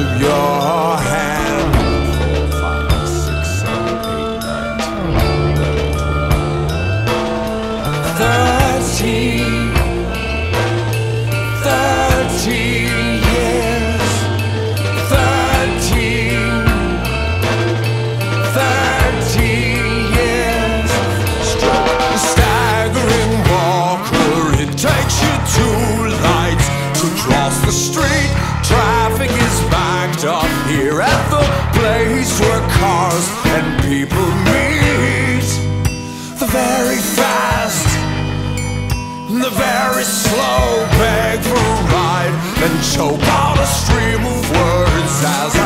of your choke out a stream of words as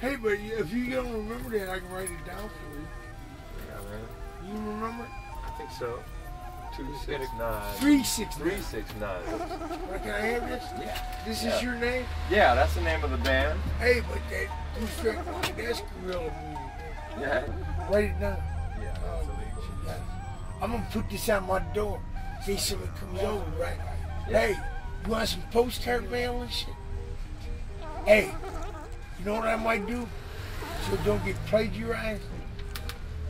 Hey, but if you don't remember that, I can write it down for you. Yeah, man. You remember? it? I think so. Two six nine. Three six Three nine. six nine. Can I have this? Yeah. This Yeah. is your name? Yeah, that's the name of the band. Hey, but that you straight that's gorilla movie. Yeah. Write it down. Yeah. Absolutely. she got it. I'm gonna put this on my door in case somebody comes over, right? Yeah. Hey, you want some postcard mail and shit? Hey, you know what I might do? So don't get plagiarized?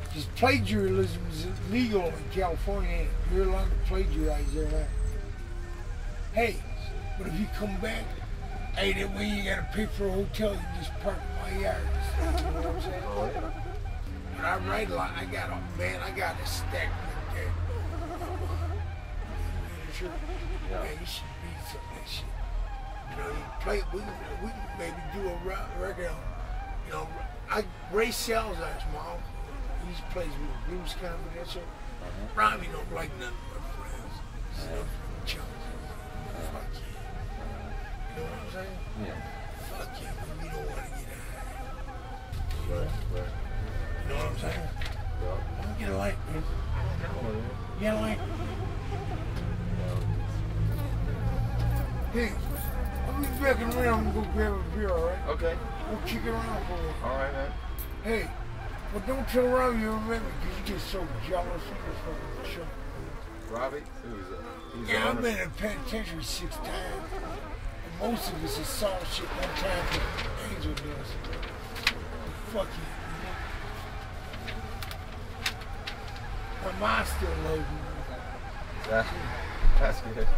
Because plagiarism is legal in California. You're allowed to plagiarize there. Hey, but if you come back, hey, that way you gotta pay for a hotel, you just park in my yard. You know what I'm saying? Oh, yeah. But I write a lot. I got a man. I got a stack that. Sure. Yeah. Man, you should read some of that shit. You know, you play. We we maybe do a record on. You know, I Ray Salazar's my uncle. He plays with Blues Confidential. Uh-huh. Robbie don't like nothing but friends. Uh-huh. So, chums. Uh-huh. Fuck yeah. You know what I'm saying? Yeah. Fuck yeah. When we don't want to get high. Right. Right. You know what I'm saying? I'm gonna get a light, man. come on, man. Yeah, like, hey, I'll be back around and go grab a beer, alright? Okay. We'll kick it around for a while. All right, man. Hey, but don't tell Robbie you remember because you get so jealous of this fucking show. Robbie, who's that? He's Yeah, I've been in penitentiary six times. And most of us is saw shit one time for angel dust. Fuck you. My mom still loves me. That- That's good.